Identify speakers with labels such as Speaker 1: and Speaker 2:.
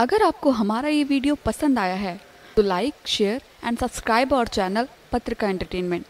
Speaker 1: अगर आपको हमारा ये वीडियो पसंद आया है तो like share and subscribe our channel Patrika entertainment